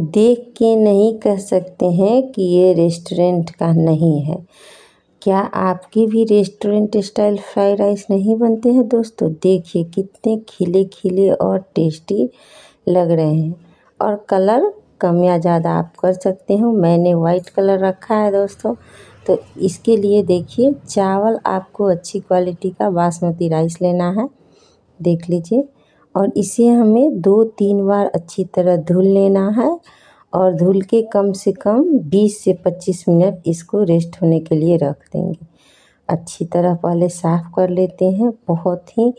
देख के नहीं कह सकते हैं कि ये रेस्टोरेंट का नहीं है। क्या आपके भी रेस्टोरेंट स्टाइल फ्राइड राइस नहीं बनते हैं दोस्तों? देखिए कितने खिले खिले और टेस्टी लग रहे हैं। और कलर कम या ज़्यादा आप कर सकते हो। मैंने वाइट कलर रखा है दोस्तों। तो इसके लिए देखिए, चावल आपको अच्छी क्वालिटी का बासमती राइस लेना है। देख लीजिए। और इसे हमें दो तीन बार अच्छी तरह धुल लेना है और धुल के कम से कम बीस से पच्चीस मिनट इसको रेस्ट होने के लिए रख देंगे। अच्छी तरह पहले साफ़ कर लेते हैं। बहुत ही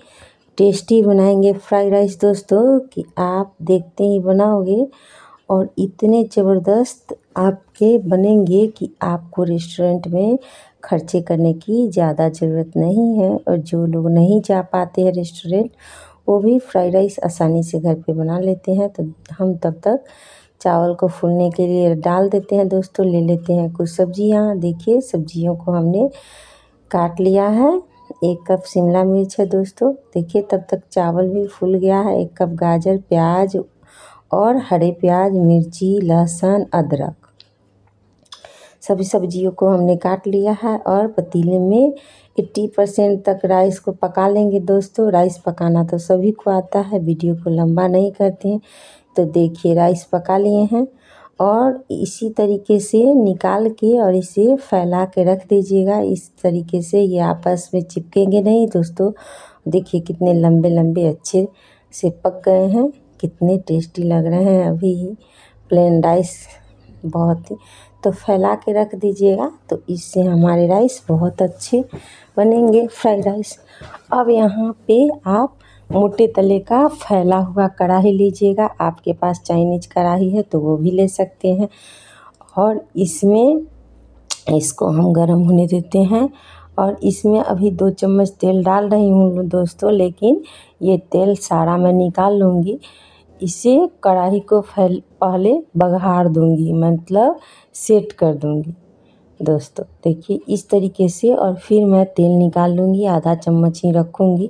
टेस्टी बनाएँगे फ्राइड राइस दोस्तों, कि आप देखते ही बनाओगे और इतने ज़बरदस्त आपके बनेंगे कि आपको रेस्टोरेंट में खर्चे करने की ज़्यादा ज़रूरत नहीं है और जो लोग नहीं जा पाते हैं रेस्टोरेंट वो भी फ्राइड राइस आसानी से घर पे बना लेते हैं। तो हम तब तक चावल को फूलने के लिए डाल देते हैं दोस्तों, ले लेते हैं कुछ सब्ज़ियाँ। देखिए, सब्जियों को हमने काट लिया है। एक कप शिमला मिर्च है दोस्तों। देखिए, तब तक चावल भी फूल गया है। एक कप गाजर, प्याज और हरे प्याज, मिर्ची, लहसुन, अदरक। सभी सब्जियों को हमने काट लिया है और पतीले में एट्टी परसेंट तक राइस को पका लेंगे दोस्तों। राइस पकाना तो सभी को आता है, वीडियो को लंबा नहीं करते हैं। तो देखिए, राइस पका लिए हैं और इसी तरीके से निकाल के और इसे फैला के रख दीजिएगा। इस तरीके से ये आपस में चिपकेंगे नहीं दोस्तों। देखिए कितने लंबे लंबे अच्छे से पक गए हैं, कितने टेस्टी लग रहे हैं अभी ही। प्लेन राइस बहुत ही। तो फैला के रख दीजिएगा तो इससे हमारे राइस बहुत अच्छे बनेंगे, फ्राइड राइस। अब यहाँ पे आप मोटे तले का फैला हुआ कढ़ाई लीजिएगा। आपके पास चाइनीज़ कढ़ाई है तो वो भी ले सकते हैं। और इसमें इसको हम गर्म होने देते हैं। और इसमें अभी दो चम्मच तेल डाल रही हूँ दोस्तों, लेकिन ये तेल सारा मैं निकाल लूँगी। इसे कढ़ाई को फैल, पहले बघार दूँगी मतलब सेट कर दूँगी। दोस्तों, देखिए, इस तरीके से और फिर मैं तेल निकाल लूँगी, आधा चम्मच ही रखूँगी।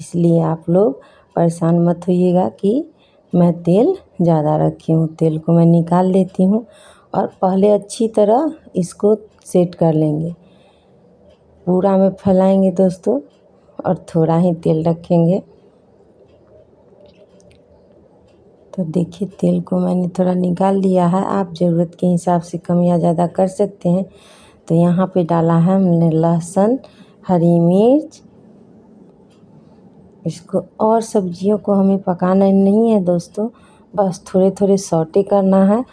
इसलिए आप लोग परेशान मत होइएगा कि मैं तेल ज़्यादा रखी हूँ, तेल को मैं निकाल लेती हूँ और पहले अच्छी तरह इसको सेट कर लेंगे। पूरा में फैलाएँगे दोस्तों और थोड़ा ही तेल रखेंगे। तो देखिए, तेल को मैंने थोड़ा निकाल लिया है। आप ज़रूरत के हिसाब से कम या ज़्यादा कर सकते हैं। तो यहाँ पे डाला है हमने लहसुन, हरी मिर्च। इसको और सब्जियों को हमें पकाना नहीं है दोस्तों। बस थोड़े थोड़े सौटे करना है।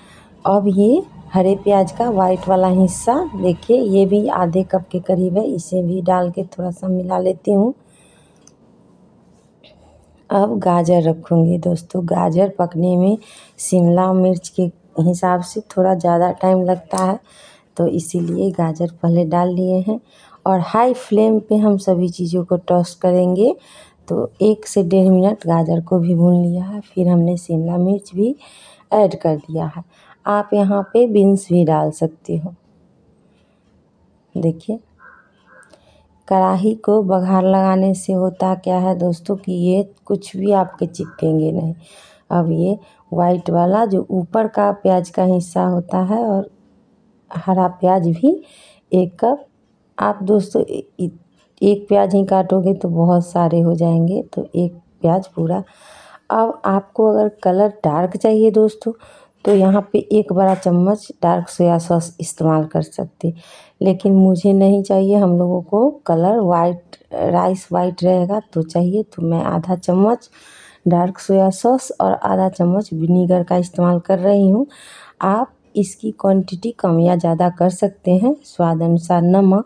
अब ये हरे प्याज का वाइट वाला हिस्सा, देखिए, ये भी आधे कप के करीब है। इसे भी डाल के थोड़ा सा मिला लेती हूँ। अब गाजर रखूँगी। दोस्तों, गाजर पकने में शिमला मिर्च के हिसाब से थोड़ा ज़्यादा टाइम लगता है तो इसीलिए गाजर पहले डाल लिए हैं और हाई फ्लेम पे हम सभी चीज़ों को टोस्ट करेंगे। तो एक से डेढ़ मिनट गाजर को भी भून लिया है, फिर हमने शिमला मिर्च भी ऐड कर दिया है। आप यहाँ पे बीन्स भी डाल सकते हो। देखिए। कढ़ाई को बघार लगाने से होता क्या है दोस्तों कि ये कुछ भी आपके चिपकेंगे नहीं। अब ये वाइट वाला जो ऊपर का प्याज का हिस्सा होता है और हरा प्याज भी एक कप। आप दोस्तों एक प्याज ही काटोगे तो बहुत सारे हो जाएँगे तो एक प्याज पूरा। अब आपको अगर कलर डार्क चाहिए दोस्तों तो यहाँ पे एक बड़ा चम्मच डार्क सोया सॉस इस्तेमाल कर सकते। लेकिन मुझे नहीं चाहिए, हम लोगों को कलर वाइट राइस वाइट रहेगा तो चाहिए तो मैं आधा चम्मच डार्क सोया सॉस और आधा चम्मच विनीगर का इस्तेमाल कर रही हूँ। आप इसकी क्वांटिटी कम या ज़्यादा कर सकते हैं, स्वाद अनुसार नमक।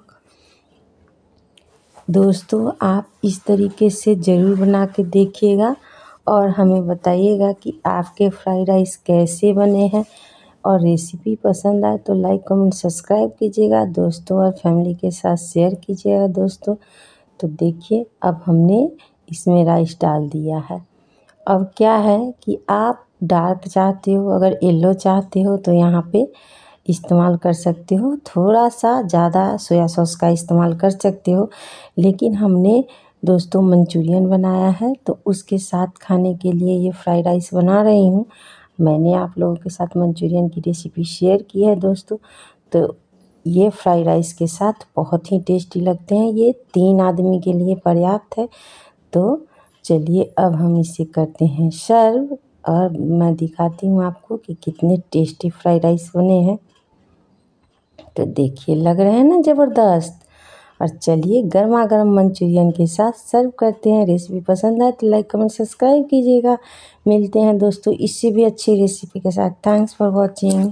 दोस्तों, आप इस तरीके से ज़रूर बना के देखिएगा। और हमें बताइएगा कि आपके फ्राइड राइस कैसे बने हैं। और रेसिपी पसंद आए तो लाइक, कमेंट, सब्सक्राइब कीजिएगा। दोस्तों और फैमिली के साथ शेयर कीजिएगा दोस्तों। तो देखिए, अब हमने इसमें राइस डाल दिया है। अब क्या है कि आप डार्क चाहते हो, अगर येलो चाहते हो तो यहाँ पे इस्तेमाल कर सकते हो। थोड़ा सा ज़्यादा सोया सॉस का इस्तेमाल कर सकते हो। लेकिन हमने दोस्तों, मंचूरियन बनाया है तो उसके साथ खाने के लिए ये फ्राइड राइस बना रही हूँ। मैंने आप लोगों के साथ मंचूरियन की रेसिपी शेयर की है दोस्तों। तो ये फ्राइड राइस के साथ बहुत ही टेस्टी लगते हैं। ये तीन आदमी के लिए पर्याप्त है। तो चलिए, अब हम इसे करते हैं सर्व। और मैं दिखाती हूँ आपको कि कितने टेस्टी फ्राइड राइस बने हैं। तो देखिए, लग रहे हैं ना ज़बरदस्त? और चलिए गर्मा गर्म मंचूरियन के साथ सर्व करते हैं। रेसिपी पसंद आए तो लाइक, कमेंट, सब्सक्राइब कीजिएगा। मिलते हैं दोस्तों इससे भी अच्छी रेसिपी के साथ। Thanks for watching.